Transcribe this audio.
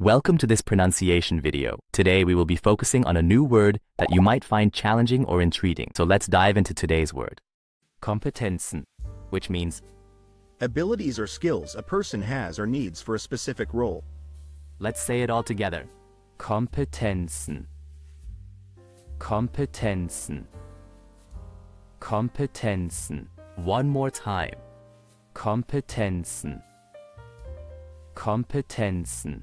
Welcome to this pronunciation video. Today we will be focusing on a new word that you might find challenging or intriguing. So let's dive into today's word. Kompetenzen, which means Abilities or skills a person has or needs for a specific role. Let's say it all together. Kompetenzen. Kompetenzen. Kompetenzen. One more time. Kompetenzen. Kompetenzen.